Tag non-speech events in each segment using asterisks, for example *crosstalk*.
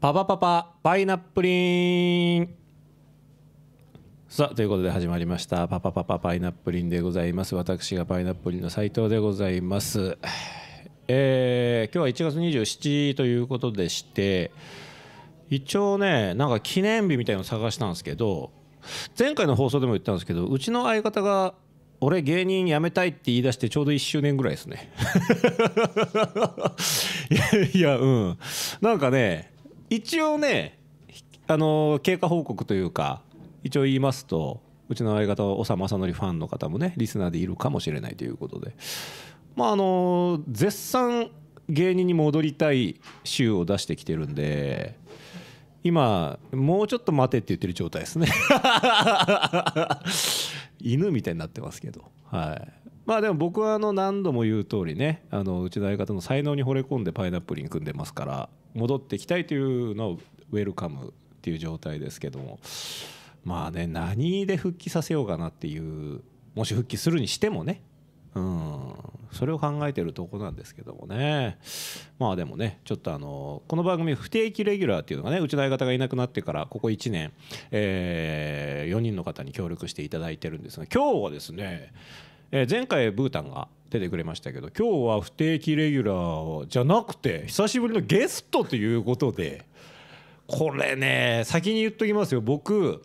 パパパパパイナップリン。さあということで始まりました。パパパパパイナップリンでございます。私がパイナップリンの斉藤でございます。えー、今日は1月27日ということでして一応ねなんか記念日みたいの探したんですけど前回の放送でも言ったんですけどうちの相方が俺芸人辞めたいって言い出してちょうど1周年ぐらいですね。*laughs* いやいやうん。なんかね一応ねあの経過報告というか一応言いますとうちの相方長正則ファンの方もねリスナーでいるかもしれないということで。まああの絶賛芸人に戻りたい週を出してきてるんで今もうちょっと待てって言ってる状態ですね。*laughs* 犬みたいになってますけど。はい。まあでも僕はあの何度も言う通りねあのうちの相方の才能に惚れ込んでパイナップルに組んでますから戻ってきたいというのをウェルカムっていう状態ですけどもまあね何で復帰させようかなっていうもし復帰するにしてもねうんそれを考えてるとこなんですけどもね。まあでもねちょっとあのこの番組不定期レギュラーっていうのがねうちの相方がいなくなってからここ1年、え、4人の方に協力していただいてるんですが今日はですね、えー、前回ブータンが出てくれましたけど今日は不定期レギュラーじゃなくて久しぶりのゲストということでこれね先に言っときますよ。僕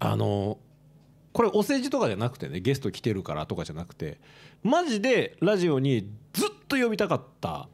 あのこれお世辞とかじゃなくてねゲスト来てるからとかじゃなくてマジでラジオにずっと呼びたかった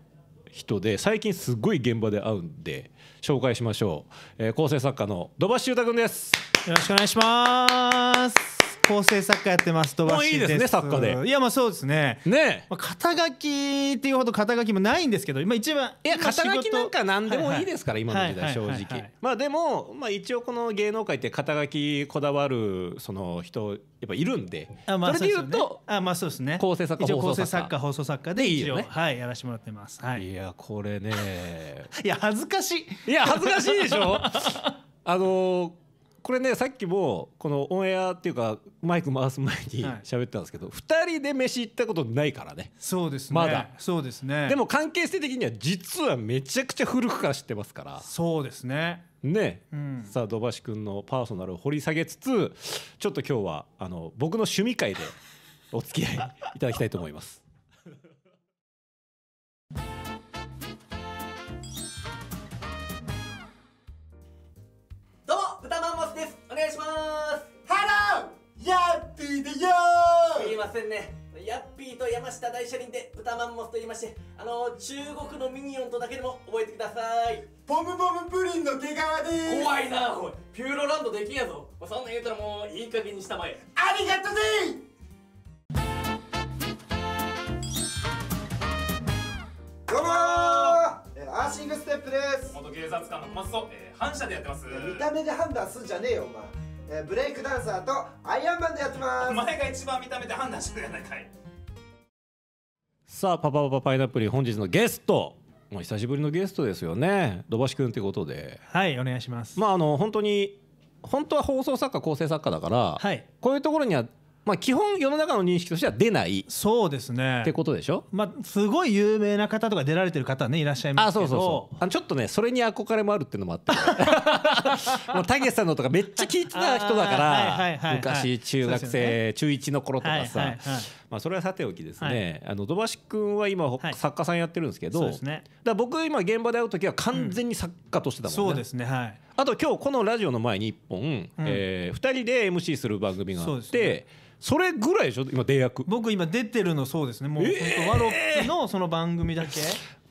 人で最近すごい現場で会うんで紹介しましょう、えー、構成作家の土橋裕太君です。よろしくお願いします。構成作家やってますともういいですね作家で。いやまあそうですね。ね、まあ、肩書きっていうほど肩書きもないんですけど今一番いや肩書きなんか何でもいいですから、はいはい、今の時代正直。まあでも、まあ、一応この芸能界って肩書きこだわるその人やっぱいるんであ、まあ、それで言うとあまあそうですね。構成作家構成作家。放送作家でいいよね。はいやらせてもらってます、はい、いやこれね。*laughs* いや恥ずかしい。いや恥ずかしいでしょ？*laughs* あのーこれねさっきもこのオンエアっていうかマイク回す前に喋ったんですけど、はい、2人で飯行ったことないからね。そうですね。まだ。そうですね。でも関係性的には実はめちゃくちゃ古くから知ってますから。そうですね。ね、うん、さあ土橋君のパーソナルを掘り下げつつちょっと今日はあの僕の趣味会でお付き合いいただきたいと思いますせんね。ヤッピーと山下大車輪で豚マンモスと言いましてあの中国のミニオンとだけでも覚えてください。ポムポムプリンの毛皮です。怖いなおい。ピューロランドできんやぞ。そんなん言うたらもういい加減にしたまえ。ありがとうぜどうもアーシングステップです。元警察官の小松と、えー、反射でやってます。見た目で判断すんじゃねえよお前えー、ブレイクダンサーとアイアンマンでやってます。お前が一番見た目で判断してるやないかい。さあパパパパパイナップル本日のゲストもう久しぶりのゲストですよね。土橋君ってことで。はいお願いします。まああの本当に本当は放送作家構成作家だから、はい、こういうところにはまあ、基本世の中の認識としては出ないそうですね。ってことでしょ、まあ、すごい有名な方とか出られてる方ねいらっしゃいますけど。あそうそうそうあのちょっとねそれに憧れもあるっていうのもあって *laughs* もうたけしさんのとかめっちゃ聞いてた人だから昔中学生、ね、中1の頃とかさ、まあ、それはさておきですね、はい、あの土橋君は今、作家さんやってるんですけどそうです、ね、だ僕今現場で会う時は完全に作家としてだもんね、うん、そうですね。はい。あと今日このラジオの前に1本、うん、えー、2人で MC する番組があって、それぐらいでしょ？今出役。僕今出てるのそうですね。もう、えー、ワロップのその番組だけ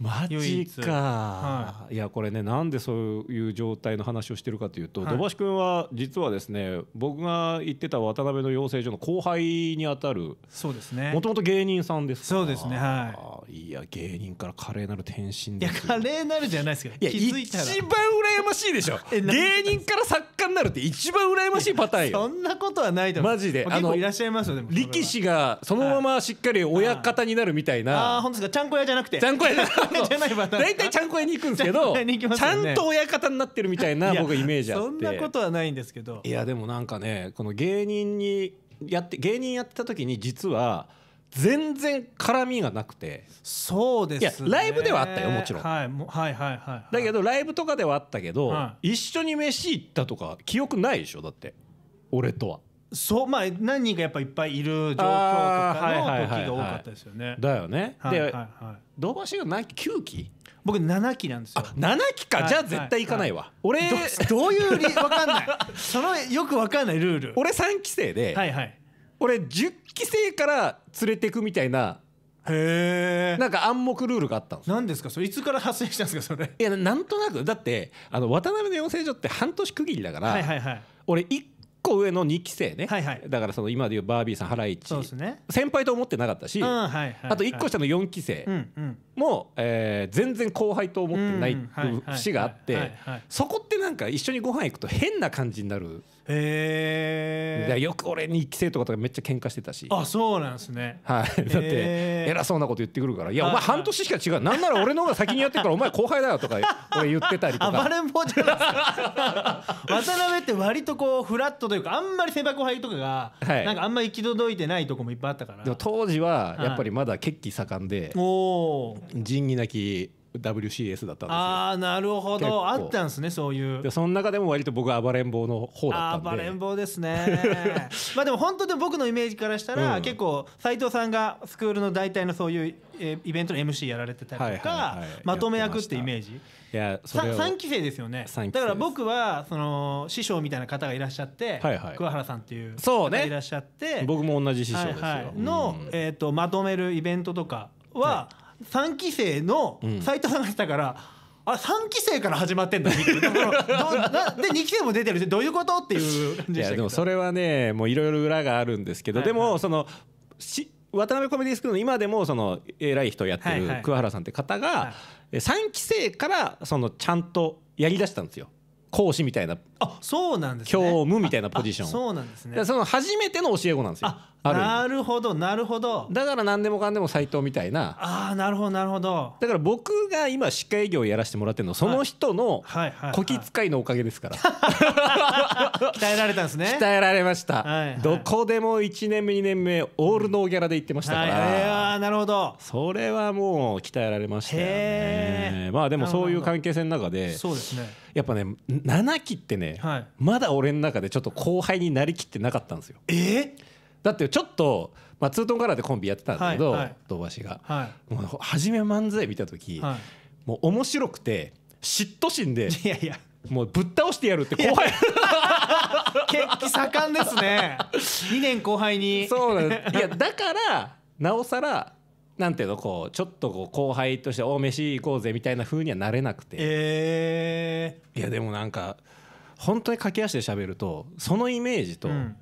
マジか、はい、いやこれねなんでそういう状態の話をしてるかというと、はい、土橋君は実はですね僕が言ってた渡辺の養成所の後輩にあたるそうですね。もともと芸人さんですそうですねはい。いや芸人から華麗なる転身いや華麗なるじゃないですけどいや一番羨ましいでしょ。*laughs* 芸人から作家になるって一番羨ましいパターンよ。そんなことはないと思う。マジで。あのいらっしゃいますよでも力士がそのまましっかり親方になるみたいな、はい、ああ本当ですか。ちゃんこ屋じゃなくて。ちゃんこ屋じゃなくて大体ちゃんこ屋に行くんですけどちゃんと親方になってるみたいな僕イメージあって。そんなことはないんですけど。いやでもなんかねこの芸人にやって芸人やってた時に実は全然絡みがなくて。そうですね。いやライブではあったよもちろん。はいもはいはいはいはい。だけどライブとかではあったけど、は一緒に飯行ったとか記憶ないでしょだって。俺とはそうまあ何人かやっぱいっぱいいる状況とかはいはいの時が多かったですよね。だよね、はいはいではい。土橋が何期9期？僕7期なんですよ。あ7期か、はいじゃあ絶対行かないわ、俺どどういう理わかんない。そのよくわかんないルール。*laughs* 俺3期生で、はいはい。俺10期生から連れてくみたいなへえなんか暗黙ルールがあったんですよ。何ですか？それいつから発生したんですかそれ。いやなんとなく。だってあの渡辺の養成所って半年区切りだから、はいはいはい。俺1個上の2期生ね、はいはい。だからその今でいうバービーさんハライチ。そうですね。先輩と思ってなかったし、うんはいはいはい。あと1個下の4期生うんうん。も、えー全然後輩と思ってない節があって、はいはいそこってなんか一緒にご飯行くと変な感じになる、へえでよく俺2期生とかとかめっちゃ喧嘩してたし。あそうなんですね。はい、だって偉そうなこと言ってくるから「いやおはい前半年しか違う。なんなら俺の方が先にやってるからお前後輩だよ」とか *laughs* 俺言ってたりとか。暴れん坊じゃないですか。渡辺って割とこうフラットというかあんまり先輩後輩とかが、はい。なんかあんまり行き届いてないとこもいっぱいあったから。でも当時はやっぱりまだ血気盛んで仁義なき WCS だったんですよ。ああなるほど。あったんですねそういう。でその中でも割と僕は暴れん坊の方だあったんで。ー暴れん坊ですね。*laughs* まあでも本当で僕のイメージからしたら、うん。結構斉藤さんがスクールの大体のそういう、えーイベントの MC やられてたりとか、はいはいはい。まとめ役ってイメージ。いやそれを。3期生ですよね。だから僕はその師匠みたいな方がいらっしゃって、はいはい。桑原さんっていうそうね。方がいらっしゃって僕も同じ師匠ですよ、はいはい、の、うん。えー、とまとめるイベントとかは、3期生のうん。斉藤さんがしたから、あ3期生から始まってんだみたいで2期生も出てるしどういうことっていう感じいやでしたけど。でもそれはねもういろいろ裏があるんですけど、はいはい。でもそのし渡辺コメディスクールの今でもその偉い人やってる桑原さんって方が、はい。え3期生からそのちゃんとやりだしたんですよ。講師みたいな。あそうなんですね。教務みたいなポジションあそうなんですね。でその初めての教え子なんですよ。ああるなるほどなるほど。だから何でもかんでも斎藤みたいな。ああなるほどなるほど。だから僕が今歯科医業をやらせてもらってるのその人のこき使いのおかげですから。*laughs* 鍛えられたんですね。鍛えられました、はいはい。どこでも1年目2年目オールノーギャラで行ってましたから、はいはい、あーなるほど。それはもう鍛えられましたよへねー。まあでもそういう関係性の中でそうですね。やっぱね7期ってね、はい。まだ俺の中でちょっと後輩になりきってなかったんですよ。え？ー、だってちょっと、まあ、ツートンカラーでコンビやってたんだけど、土橋が、はもう初め漫才見た時、い。はもう面白くて嫉妬心でいいやいや。もうぶっ倒してやるって後輩。血気盛んですね。2年後輩に。そうなんいやだからなおさらなんていうのこうちょっとこう後輩として「お飯行こうぜ」みたいな風にはなれなくて。えいやでもなんか本当に駆け足で喋るとそのイメージーと、うん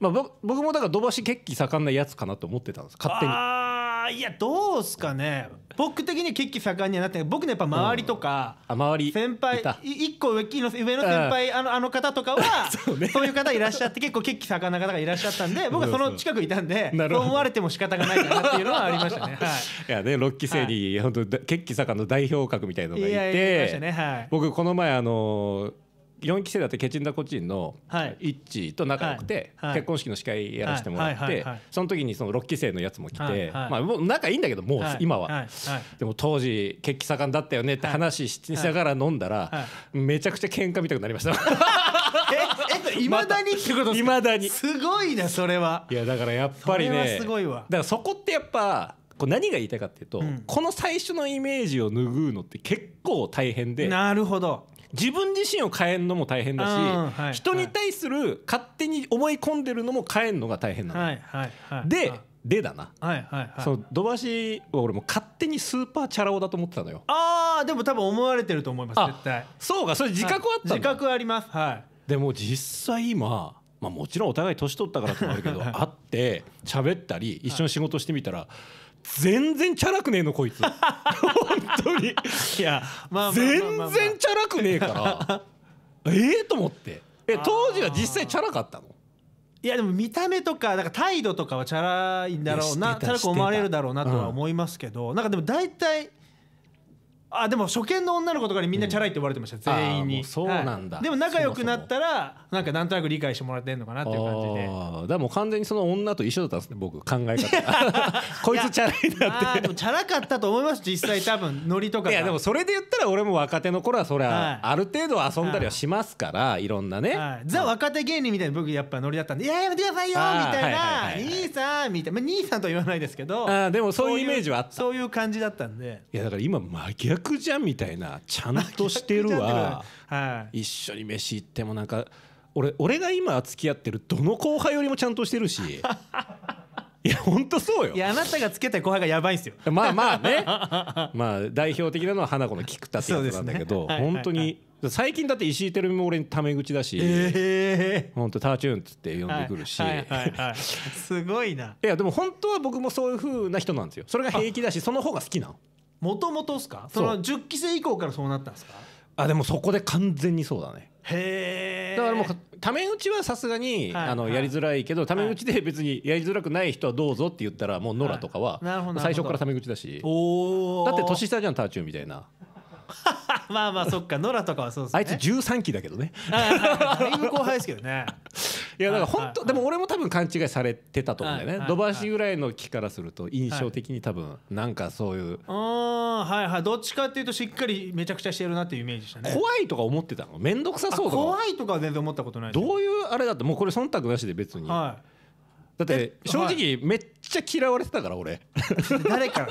まあ、僕僕もだから土橋血気盛んなやつかなと思ってたんです。勝手に。ああいやどうすかね。僕的に血気盛んにはなってない。僕のやっぱ周りとか、あ周り先輩一個上上の上の先輩あのあの方とかは *laughs* そう,、いう方いらっしゃって結構血気盛んな方がいらっしゃったんで *laughs* 僕はその近くいたんでそう思われても仕方がないかなっていうのはありましたね。*laughs* はい。いやね6期生に本当だ血気盛んの代表格みたいのがいてね。はい。僕この前あの4期生だってケチンダコチンのはい。イッチと仲良くて結婚式の司会やらせてもらってその時にその6期生のやつも来てまあもう仲いいんだけどもうはい。今は。でも当時血気盛んだったよねって話しながら飲んだはらめちゃくちゃ喧嘩見たくなりました。*laughs* ええい *laughs* まだに？ってことですか？いまだに。すごいなそれは。いやだからやっぱりねすごいわ。だからそこってやっぱこう何が言いたいかっていうと、ん。この最初のイメージを拭うのって結構大変でなるほど自分自身を変えるのも大変だし、うんはい人に対する勝手に思い込んでるのも変えるのが大変なの、はいはいはい。で、はいでだな、はいはいはい。その土橋は俺もう勝手にスーパーチャラ男だと思ってたのよ。ああでも多分思われてると思いますあ絶対。そうかそれ自覚はあったんだ、自覚あります。はい。でも実際今、まあ、もちろんお互い年取ったからってのもあるけど会って喋ったり一緒に仕事してみたら全然チャラくねえのこいつ。本当に。いやまあ全然チャラくねえから。ええと思って。え当時は実際チャラかったの？いやでも見た目とかなんか態度とかはチャラいんだろうなチャラく思われるだろうなとは思いますけどなんかでも大体あでも初見の女の子とかにみんなチャラいって言われてました、全員に。そうなんだ。はい。でも仲良くなったらなんかなんとなく理解してもらってんのかなっていう感じで。あーだからもう完全にその女と一緒だったんですね僕考え方 *laughs* こいつチャラいなって。でもチャラかったと思います実際多分ノリとかが。いやでもそれで言ったら俺も若手の頃はそりはい。ゃある程度遊んだりはしますからい。ろんなね。はい、ザ若手芸人みたいな僕やっぱノリだったんで「いややめてくださいよ」みたいなはいはいはいはい。兄さん」みたいな、まあ、兄さんとは言わないですけどあーでもそういうイメージはあった。そういう感じだったんで。いやだから今真逆じゃんみたいなちゃんとしてるわ。*laughs* はい。一緒に飯行ってもなんか俺俺が今付き合ってるどの後輩よりもちゃんとしてるし。*laughs* いやほんとそうよ。いやあなたがつけた後輩がやばいんですよ。まあまあね。まあ代表的なのは花子の菊田ってやつなんだけど、*laughs* ね。本当に最近だって石井てるみも俺にタメ口だし、え本当ターチューンっつって呼んでくるし、はいはいはいはい。すごいな。いやでも本当は僕もそういう風な人なんですよ。それが平気だしその方が好きなのもともとっすか？その10期生以降からそうなったんですか？あでもそこで完全にそうだね。へえ。だからもうタメ口はさすがに、はいはい。あのやりづらいけどタメ口で別にやりづらくない人はどうぞって言ったらもうノラとかははい。最初からタメ口だし。だって年下じゃんターチューンみたいな *laughs* まあまあそっか。ノラとかはそうですね。あいつ13期だけどね。だいぶ後輩ですけどね。いやだからはい本当でも俺も多分勘違いされてたと思うんだよね。土橋ぐらいの期からすると印象的に多分なんかそういううーんはいはい。どっちかっていうとしっかりめちゃくちゃしてるなっていうイメージでしたね。怖いとか思ってたの？面倒くさそうとか。怖いとかは全然思ったことないどういうあれだってもうこれ忖度なしで別に。だはってえ正直めっちゃ嫌われてたから俺。い誰から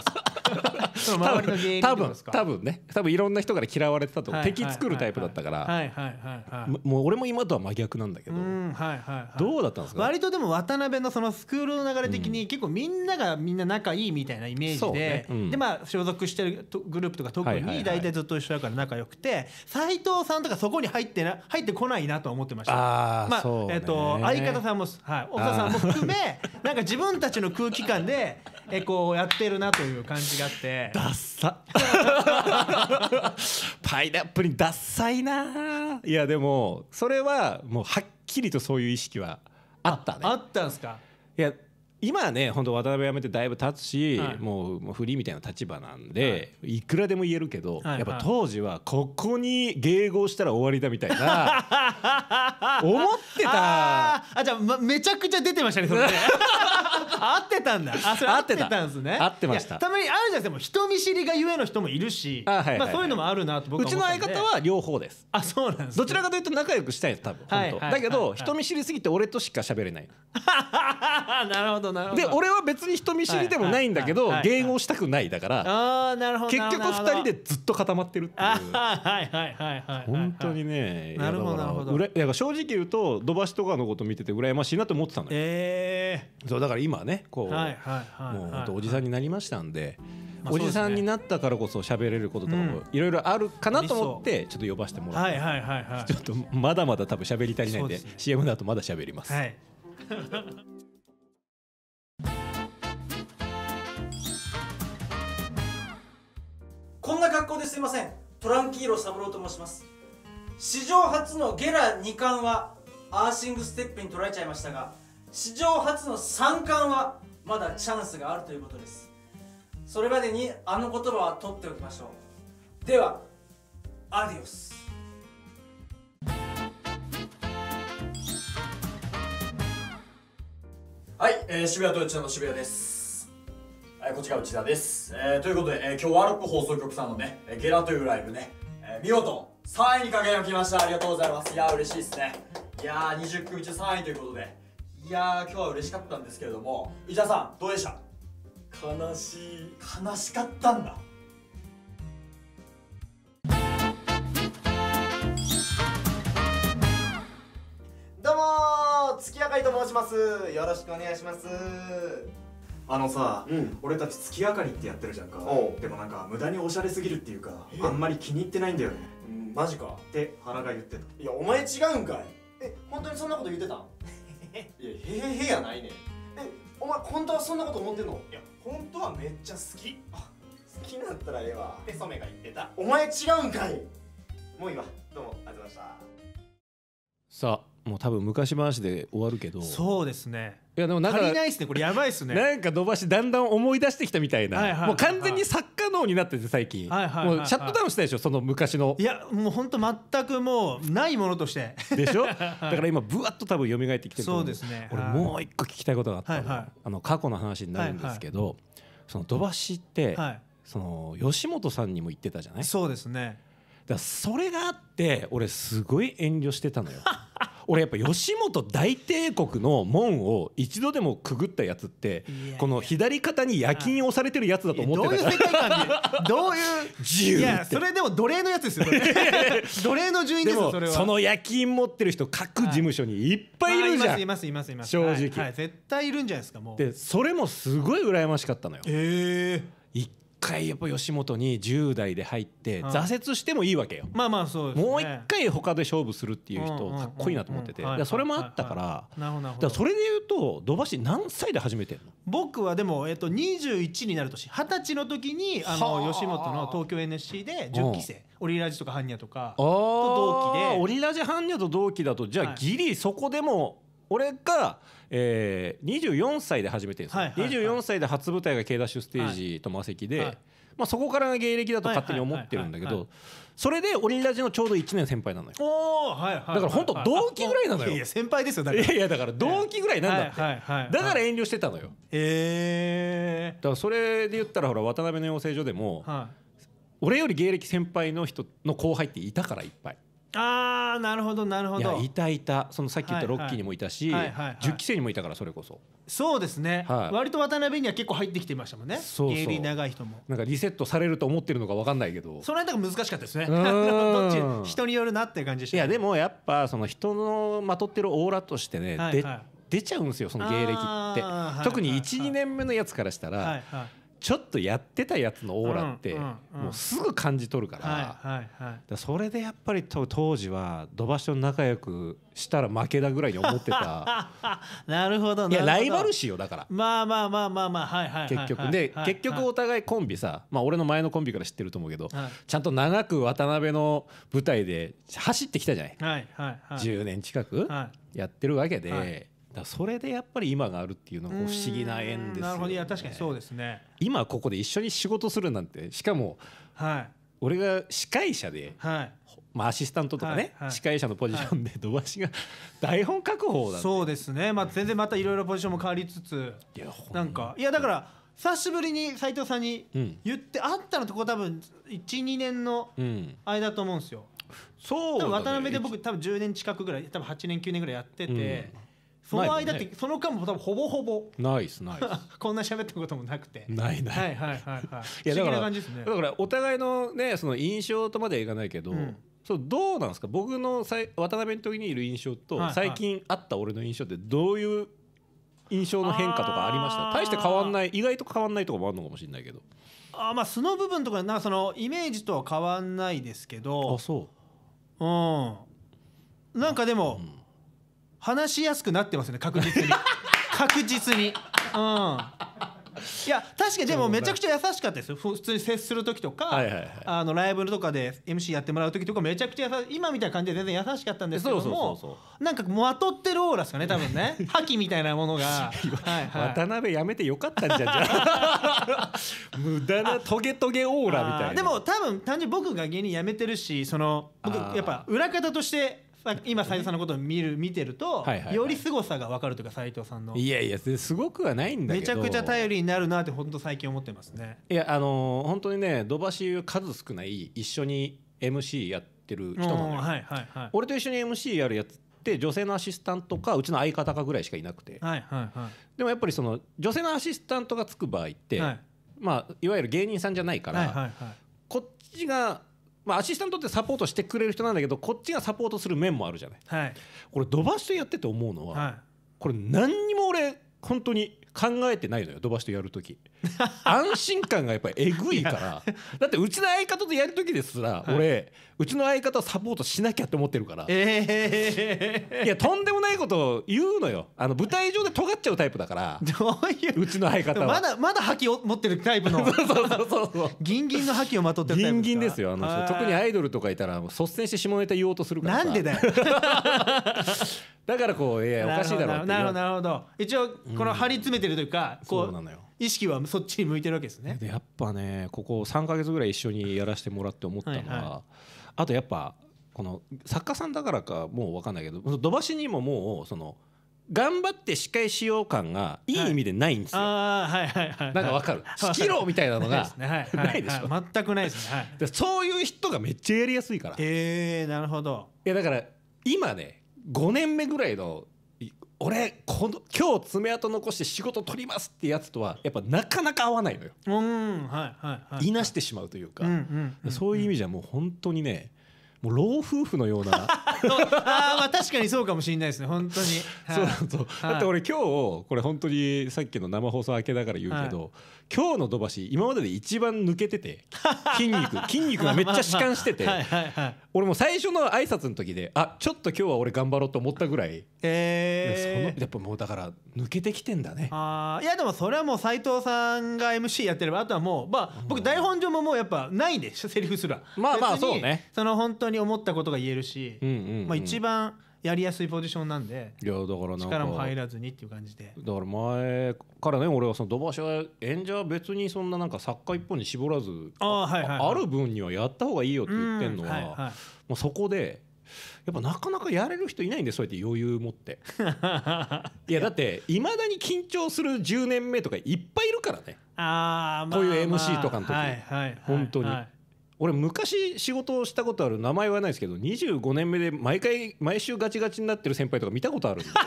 そ *laughs* の周りの芸人多分多分ね。多分いろんな人から嫌われてたと敵作るタイプだったからももう俺も今とは真逆なんだけどうんはいはいはいどうだったんですか？割とでも渡辺のそのスクールの流れ的に結構みんながみんな仲いいみたいなイメージでね。うん。でまあ所属してるとグループとか特に大体ずっと一緒だから仲良くて斉藤さんとかそこに入ってな入ってこないなとは思ってました。まああーそうね。えっと相方さんもはい奥田さんも含めなんか自分たちの空気感でえこうやってるなという感じがあって。ダッサ。パイナップルにダッサいな。いやでもそれはもうはっきりとそういう意識はあったね。あったんですか？いや今はね本当渡辺辞めてだいぶ経つし、はい。もうもうフリーみたいな立場なんで、い、くらでも言えるけど、はい。やっぱ当時はここに迎合したら終わりだみたいな *laughs* 思ってた。あーあじゃあ、ま、めちゃくちゃ出てましたねそれね合ってたんだ。あそれ合ってた。んですね。合ってました。たまにあるじゃないですかもう人見知りがゆえの人もいるしあはいはいはい。まあ、そういうのもあるなと僕うちのは思ったんで。相方は両方です。あそうなんです、どちらかというと仲良くしたいです多分本当、はいはい。だけど、はいはい人見知りすぎて俺としか喋れない。あ *laughs* なるほどなるほど。で俺は別に人見知りでもないんだけどはいはいはい。迎合したくないだからああなるほど結局2人でずっと固まってるっていう。*laughs* はいはいはいはいはい本当にねなるほどいやだからなるほど。うらいや正直言うと土橋とかのこと見てて羨ましいなと思ってたのよ。えそうだから今ねこう、はいはいはいもうおじさんになりましたんで、まあおじさんになったからこそ喋れることとかもうん。いろいろあるかなと思ってちょっと呼ばせてもー、らって、はいはいはいはい。ちょっとまだまだ多分喋り足りないんで CM の後まだ喋ります、はい。*laughs* こんな格好ですいません。トランキーロ三郎と申します。史上初のゲラ2冠はアーシングステップに取られちゃいましたが史上初の3冠はまだチャンスがあるということですそれまでにあの言葉は取っておきましょうではアディオスはい、えー、渋谷と内田の渋谷です。はい、こちが内田です。えー、ということで、えー、今日ワールプ放送局さんのね、ゲラというライブね、えー、見事3位に輝きました。ありがとうございます。いやー、嬉しいですね。いやー、20組中3位ということで、いやー、今日は嬉しかったんですけれども、内田さん、どうでした？悲しい。悲しかったんだ。どうもー月明かりと申します。よろしくお願いします。あのさ、うん。俺たち月明かりってやってるじゃんか。でもなんか無駄におしゃれすぎるっていうかえ？あんまり気に入ってないんだよね。うん。マジか。って原が言ってた。いやお前違うんかい。え本当にそんなこと言ってた？んいやへへへやないねん。えお前本当はそんなこと思ってんの？いや本当はめっちゃ好き。好きなんったらええわ。ペソメが言ってた。お前違うんかい。もういいわ。どうもありがとうございました。さあもう多分昔話で終わるけど。そうですね。いやでもなんか足りないですね。これやばいですね。なんか土橋だんだん思い出してきたみたいな、はいはいはいはい。もう完全に作家脳になってて最近、はいはいはいはい。もうシャットダウンしたでしょ？その昔の。いやもう本当全くもうないものとして。でしょ？*laughs* だから今ぶわっと多分蘇ってきてるそうですね。俺はいもう一個聞きたいことがあったの,、はい。はい。あの過去の話になるんですけど、その土橋って、はい。その吉本さんにも言ってたじゃない？そうですね。らそれがあって俺すごい遠慮してたのよ *laughs* 俺やっぱ吉本大帝国の門を一度でもくぐったやつってこの左肩に夜勤押されてるやつだと思ってた。どういう世界観でどういう *laughs* 自由いやそれでも奴隷のやつですよ *laughs* 奴隷の順位でですもよそれは。その夜勤持ってる人各事務所にいっぱいいるじゃん。あいますいますいますいます。正直。はいはい絶対いるんじゃないですかもう。でそれもすごい羨ましかったのよ。ええ一回やっぱ吉本に10代で入ってはい挫折してもいいわけよ。まあまあそうね。もう一回他で勝負するっていう人かっこいいなと思ってて。それもあったからそれで言うと土橋何歳で始めてんの？僕はでも、えっと、21になる年。二十歳の時にあはあ。の吉本の東京 NSC で10期生オリラジとかハンニャとかあ同期で。オリラジハンニャと同期だとじゃあはい。ギリそこでも俺が、えー、24歳で始めてるんですよ、はいはいはい。24歳で初舞台が K ダッシュステージとマセキで、はい。まあ、そこからが芸歴だと勝手に思ってるんだけどそれでオリラジのちょうど1年先輩なのよ。おおはいはいはいだから本当同期ぐらいなのよ。いや先輩ですよだから。いやいやだから同期ぐらいなんだって、はいはいはいはいだから遠慮してたのよ。えだからそれで言ったらほら渡辺の養成所でも俺より芸歴先輩の人の後輩っていたからいっぱいああなるほどなるほど。いやいたいた。そのさっき言ったロッキーにもいたし、はいはいはい。10期生にもいたからそれこそ。そうですね、はい。割と渡辺には結構入ってきてましたもんね。そう芸歴長い人も。なんかリセットされると思ってるのか分かんないけど。その間が難しかったですね。*laughs* どっち人によるなっていう感じでした。いやでもやっぱその人のまとってるオーラとしてね、ではいはい。出ちゃうんですよその芸歴って、特にはい12、年目のやつからしたら、はいはいちょっとやってたやつのオーラって、もうすぐ感じ取るから,、それでやっぱりと当時は土橋と仲良くしたら負けだぐらいに思ってた。*laughs* なるほどいやライバル視よだから。まあまあまあまあまあはいはいはい結局ではい結局お互いコンビさまあ俺の前のコンビから知ってると思うけどはい。ちゃんと長く渡辺の舞台で走ってきたじゃない。はいはいはい。10年近くはやってるわけで、はいだそれでやっぱり今があるっていうのがこう不思議な縁ですよ、ね、なるほど。いや確かにそうですね。今ここで一緒に仕事するなんてしかもはい。俺が司会者で、はい。まあ、アシスタントとかね、はいはい。司会者のポジションで土橋が台本書く方だそうですね。まあ全然またいろいろポジションも変わりつついやほなんかいやだから久しぶりに斉藤さんにうん。言って会ったのとこ多分12年のうん。間だと思うんですよ。そうだね。多分渡辺で僕多分10年近くぐらい多分8年9年ぐらいやってて、うんその間って、ないもんその間も多分ほぼほぼ。ナイスナイこんな喋ったこともなくて。スないない、はいはいはいはい。いやだからな感じですね。だからお互いのねその印象とまではいかないけど、うん。そうどうなんですか？僕のさい渡辺の時にいる印象と、はいはい。最近あった俺の印象ってどういう印象の変化とかありました？大して変わんない意外と変わんないとこもあるのかもしれないけど。あまあ素の部分とかなんかそのイメージとは変わんないですけど。そう。ん。なんかでも、話しやすくなってますね確実に。*laughs* 確実に。うん。いや確かにでもめちゃくちゃ優しかったですよ。ふ普通に接する時とか、はいはいはい。あのライブとかで MC やってもらう時とかめちゃくちゃ優しい今みたいな感じで全然優しかったんですけどもそうそうそうそなんかまとってるオーラですかね多分ね。*laughs* 覇気みたいなものが。はいはい。渡辺やめてよかったんじゃんじゃあ。*laughs* 無駄なトゲトゲオーラみたいな。あーでも多分単純に僕が芸人辞めてるしその僕あー。やっぱ裏方としてさ今斉藤さんのことを見る見てると、はいはいはい。より凄さが分かるというか斉藤さんの。いやいやすごくはないんだけど。めちゃくちゃ頼りになるなって本当最近思ってますね。いやあのー本当にね土橋数少ない一緒に MC やってる人なのはいはいはい。俺と一緒に MC やるやつって女性のアシスタントかうちの相方かぐらいしかいなくて。はいはいはい。でもやっぱりその女性のアシスタントがつく場合って、はい。まあ、いわゆる芸人さんじゃないから、はいはいはい。こっちが、まあ、アシスタントってサポートしてくれる人なんだけどこっちがサポートする面もあるじゃない。はい。これ土橋とやってて思うのは、はい。これ何にも俺本当に考えてないのよ土橋とやる時 *laughs* 安心感がやっぱりえぐいから。だってうちの相方とやる時ですら、俺うちの相方をサポートしなきゃって思ってるから。ええいやとんでもないことを言うのよ。あの舞台上で尖っちゃうタイプだから。どういう？うちの相方は。まだまだ覇気を持ってるタイプの。*laughs* そうそうそうそうギンギンの覇気をまとってるタイプギンギンですよ。あの人特にアいイドルとかいたら率先して下ネタ言おうとするからさ。なんでだよ。*laughs* だからこういやおかしいだろうなるほどなるほど一応この張り詰めてるというかこそうなのよ。意識はそっちに向いてるわけですね。でやっぱねここ3か月ぐらい一緒にやらせてもらって思ったのは、はいはあとやっぱこの作家さんだからかもう分かんないけど土橋にももうその頑張って司会しよう感がいい意味でないんですよ。ああはいはいはい。なんかわかる？仕切ろうみたいなのがないですね。はいでしょ？はい全くないですね。はい。でそういう人がめっちゃやりやすいから。いえー、なるほど。やだから今ね5年目ぐらいのい俺この今日爪痕残して仕事取りますってやつとはやっぱなかなか合わないのよ。うんはいはいはい。いなしてしまうというか、うんうんうん。そういう意味じゃもう本当にねもう老夫婦のような。*laughs* ああまあ確かにそうかもしれないですね。本当に。そうはいそう。はい。だって俺今日これ本当にさっきの生放送明けだから言うけど、今日の土橋今までで一番抜けてて。筋肉 *laughs* 筋肉がめっちゃ弛緩してて、はいはいはい俺もう最初の挨拶の時であちょっと今日は俺頑張ろうと思ったぐらい、えー。そのやっぱもうだから抜けてきてんだね。あー。いやでもそれはもう斉藤さんが MC やってればあとはもうまあ僕台本上ももうやっぱないんでセリフすら。まあまあそうね。その本当に思ったことが言えるし、うんうんうん。まあ、一番やりやすいポジションなんでいやだからなんか力も入らずにっていう感じで。だから前からね俺はその土橋は演者は別にそんななんか作家一本に絞らずあーはいはいはい。ある分にはやった方がいいよって言ってんのは、うんはいはい。もうそこでやっぱなかなかやれる人いないんでそうやって余裕持っていやだっていまだに緊張する10年目とかいっぱいいるからね。あーまあこういうまあ MC とかの時。はいはいはい本当に。はい俺昔仕事をしたことある名前はないですけど25年目で毎回毎週ガチガチになってる先輩とか見たことあるんで。*laughs*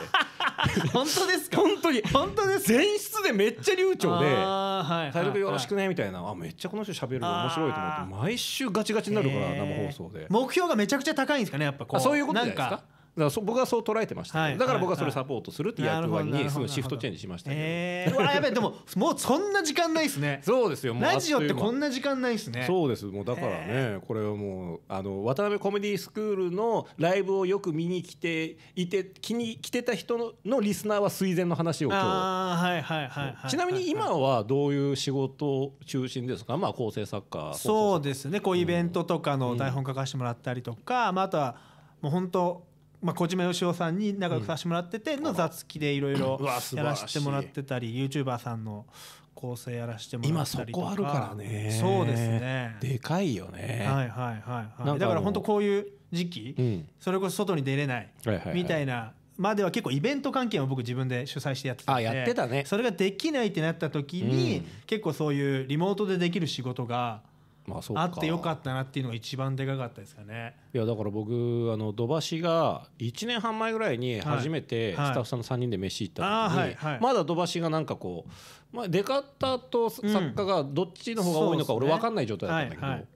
本当ですか？本当に。本当ですか？前室でめっちゃ流暢であーはい「体力よろしくねね」みたいな。あめっちゃこの人喋るの面白いと思って。毎週ガチガチになるから生放送で。目標がめちゃくちゃ高いんですかねやっぱこう。あそういうことじゃないですかだからそ僕はそう捉えてましたね、はい。だから僕はそれはいサポートするっていう役割にすぐシフトチェンジしましたけど、えー、うわやべえでももうそんな時間ないですね。*laughs* そうですよもうラジオってこんなな時間ないですね。そうですもうだからねこれはもうあの渡辺コメディスクールのライブをよく見に来ていて気に来てた人ののリスナーは垂前の話を今ああはいはいはい、はい、日ちなみに今はどういう仕事中心ですか？まあ構成作家そうですね。こうイベントとかの台本書かせてもらったりとか、まあ、あとはもう本当まあ、小島よしおさんに仲良くさせてもらってての雑記でいろいろやらせてもらってたり YouTuber さんの構成やらせてもら今そったりとか。こあるからね。そうですね。でかいよね、はいはいはいはい。だから本当こういう時期、うん。それこそ外に出れないみたいなまでは結構イベント関係を僕自分で主催してやってたあやってたね。それができないってなった時に、うん。結構そういうリモートでできる仕事がまあそうか。あってよかったなっていうのが一番でかかったですかね。いやだから僕あの土橋が1年半前ぐらいに初めてスはい。タッフさんの3人で飯行った時に、はいはい。まだ土橋がなんかこう、まあ、出方と作家がどっちの方が多いのか俺分かんない状態だったんだけど、はいはい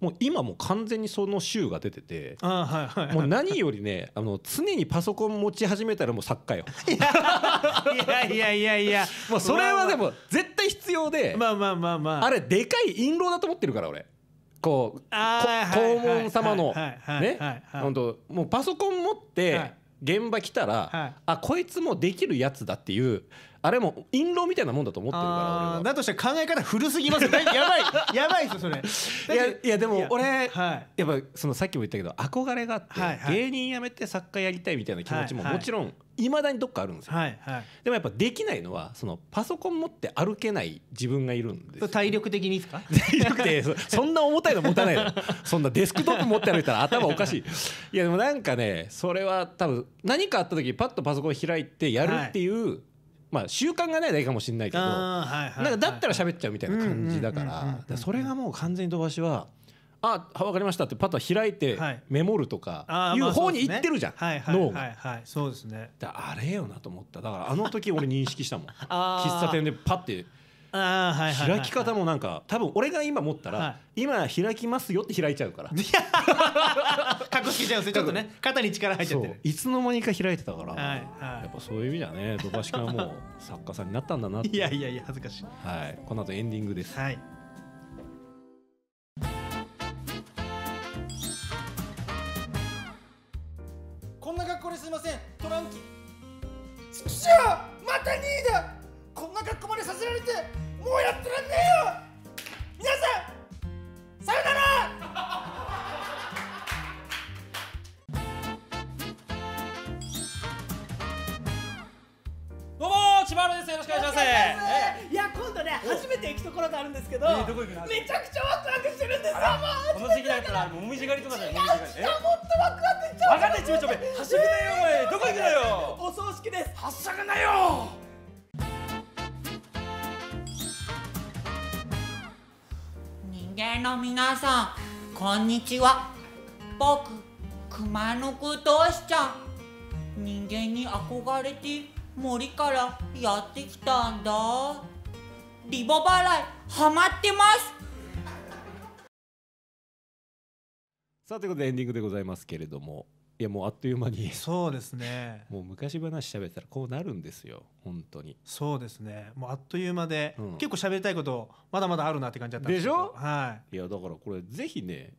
もう今もう完全にその週が出てて。もう何よりねあの常にパソコン持ち始めたらもう作家よ。いやいやいやいや。もうそれはでも絶対必要で、まあまあまあまあ。あれでかい印籠だと思ってるから俺。こう黄門様の。ね。本当もうパソコン持っはてい。現場来たら、はい。あこいつもうできるやつだっていうあれも印籠みたいなもんだと思ってるから。だとしたら考え方古すぎますよ。*laughs* やばいやばいですよそれ。いやいやでも俺はい。やっぱそのさっきも言ったけど憧れがあって、はいはい。芸人辞めて作家やりたいみたいな気持ちもはいはいもちろんいまだにどっかあるんですよ、はいはい。でもやっぱできないのはそのパソコン持って歩けない自分がいるんですよ。体力的にですか？じゃなくてそそんな重たいの持たないの。よそんなデスクトップ持って歩いたら頭おかしい。いやでもなんかねそれは多分何かあった時パッとパソコン開いてやるっていう、まあ習慣がないだけかもしれないけどなんかだったら喋っちゃうみたいな感じだからそれがもう完全に飛ばしは「あ分かりました」ってパッと開いてはい。メモるとかいう方に行ってるじゃん脳が。そうですね。あれよなと思った。だからあの時俺認識したもん。*laughs* 喫茶店でパッてあーはい開き方もなんか多分俺が今持ったら、は今開きますよって開いちゃうから。かっこつけちゃうんですねちょっとね。肩に力入っちゃってるいつの間にか開いてたから、はいはやっぱそういう意味ではね土橋君はもう作家さんになったんだなってい *laughs* いやいやいや恥ずかしい。はい、この後エンディングです。はいもうやってらんねえよ。皆さんさよなら。どうも千葉原です。よろしくお願いします。いや今度ね、初めて行くところがあるんですけど、えーどこ行くの？めちゃくちゃワクワクしてるんですよもう。この時期だったらもみじ狩りとかだよもみじ狩もっとワクワクしちゃう。分かんないちょいちょいはしゃぐなよお前どこ行くなよ？お葬式です。はしゃぐなよの皆さんこんにちは。僕熊野くどうしちゃん人間に憧れて森からやってきたんだ。リボ払いハマってます。さあということでエンディングでございますけれども。いやもうあっという間に。そうですね。*laughs* もう昔話喋ってたらこうなるんですよ本当に。そうですね。もうあっという間で、うん。結構喋りたいことまだまだあるなって感じだったんですけど。でしょ？はい。やだからこれぜひね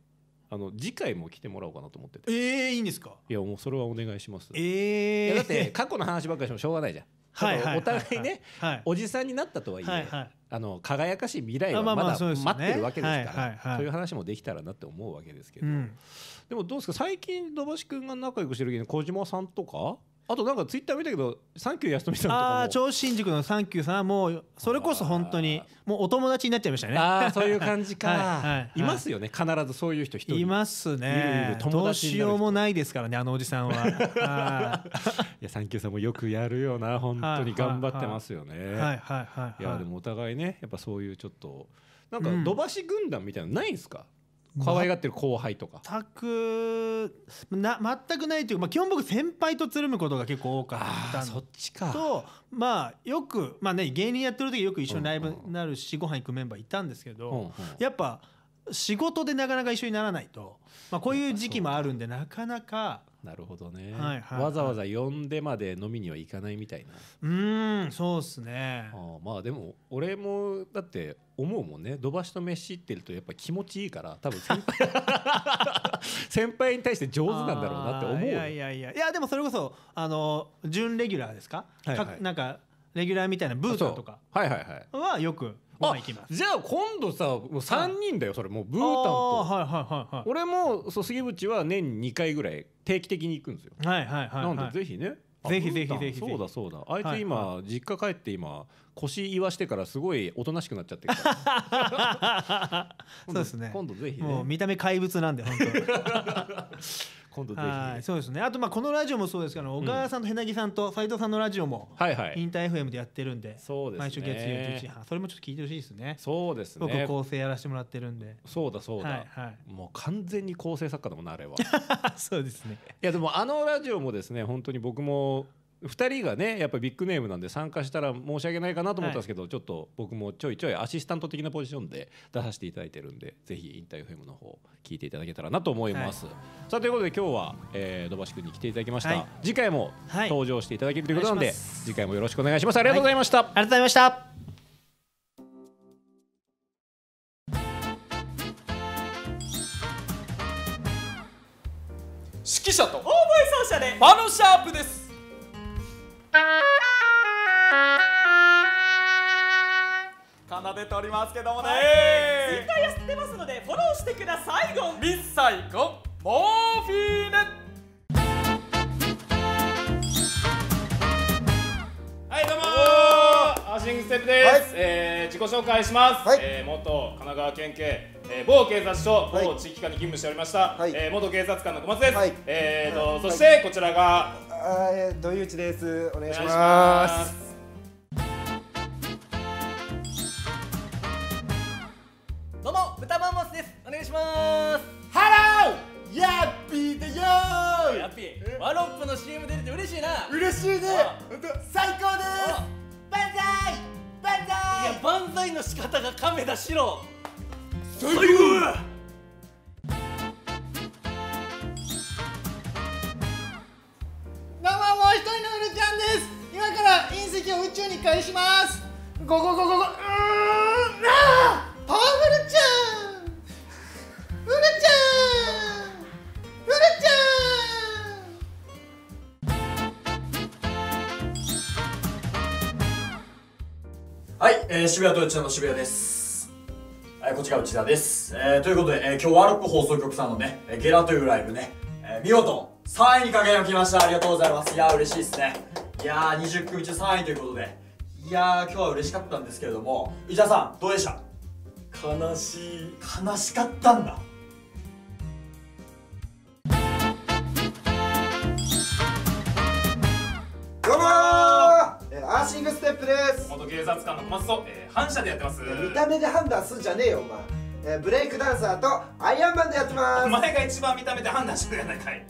あの次回も来てもらおうかなと思ってて。いえー、いいんですか？いやもうそれはお願いします。えいー、やだって過去の話ばっかりしてもしょうがないじゃんお互いねはい。おじさんになったとはいえ、あの輝かしい未来はあまだ待ってるわけですから、そういう話もできたらなって思うわけですけど、うん。でもどうですか？最近土橋君が仲良くしてる時に小島さんとかあとなんかツイッター見たけどサンキュー安富さんとかも。ああ超新宿のサンキューさんはもうそれこそ本当にもうお友達になっちゃいましたね。あーそういう感じか、*laughs* はいはいはい。いますよね。必ずそういう人一人。いますね。どうしようもないですからねあのおじさんは。*laughs* はい。やサンキューさんもよくやるよな。本当に頑張ってますよね、いはいはいはい。いやでもお互いねやっぱそういうちょっとなんかうん。土橋軍団みたいなのないんですか、可愛がってる後輩とか。全くな全くないというか、まあ、基本僕先輩とつるむことが結構多かったそっちか。とまあよくまあね芸人やってる時よく一緒にライブになるし、ご飯行くメンバーいたんですけど、うんう。んやっぱ仕事でなかなか一緒にならないと、まあ、こういう時期もあるんでなかなかなるほどね、はいはいわざわざ呼んでまで飲みには行かないみたいな。うーんそうっすね。あーまあでも俺もだって思うもんね。土橋と飯行ってるとやっぱ気持ちいいから多分先輩 *laughs* 先輩に対して上手なんだろうなって思ういやいやいやいやでもそれこそあの準レギュラーですか,か、はいはい。なんかレギュラーみたいなブータとか。はいはいはい。はよくます。じゃあ今度さもう3人だよそれもうブータンあとーはいはいはいはい。俺もそう杉渕は年に2回ぐらい定期的に行くんですよ。はいはいはいはい。なんでぜひね。あぜひぜひぜひそうだそうだ。あいつはい今実家帰って今腰言わしてからすごいおとなしくなっちゃって *laughs* そうですね。今度ぜひね。もう見た目怪物なんで本 *laughs* 今度ぜひそうですね。あとまあこのラジオもそうですけど小川さんとへなぎさんと斉藤さんのラジオもはいはい。インター FM でやってるんでそうですね。毎週月曜11時半それもちょっと聞いてほしいですね。そうです僕ね構成やらせてもらってるんで。そうだそうだ、はいはい。もう完全に構成作家だもんなあれは。い *laughs* そうですね。やでもあのラジオもですね本当に僕も2人がねやっぱりビッグネームなんで参加したら申し訳ないかなと思ったんですけど、ちょっと僕もちょいちょいアシスタント的なポジションで出させていただいてるんでぜひインター FM の方聞いていただけたらなと思います、さあということで今日は、えー、土橋君に来ていただきました、はい。次回もはい登場していただけるということなんで、次回もよろしくお願いします。ありがとうございました、ありがとうございました。指揮者と大声奏者で。パノシャープです奏でておりますけどもね、ツイッターやってますのでフォローしてくださいゴンミッサイゴンモーフィーネ。はいどうもー。アーシングステップです、はい。えー自己紹介します、はい。えー元神奈川県警、えー某警察署はい。某地域課に勤務しておりました、はい。えー元警察官の小松です、はい。えーとそしてこちらがあー土井内です。お願いしまます。すどうも豚マンモスです。お願いします。ハロー!ヤッピーでよやっぴワロップの CM 出れて嬉しいな。嬉しいね!最高です!万歳!万歳!いや万歳の仕方が亀田四郎。最後石を宇宙に返しますゴゴゴゴゴうーんあーパワフルちゃんウルちゃんウルちゃんはい、えー、渋谷と内田の渋谷です。はい、こちが内田です。えー、ということで、えー、今日ワルプ放送局さんのね、えーゲラというライブね、えー、見事3位に輝きました。ありがとうございます。いやー嬉しいですね。いやー20組中3位ということで、いやー今日は嬉しかったんですけれども、内田さんどうでした？悲しい。悲しかったんだ。どうもー、えーアーシングステップです。元警察官の小松と、えー、反射でやってます。見た目で判断すんじゃねえよお前、えーブレイクダンサーとアイアンマンでやってます。お前が一番見た目で判断してるやないかい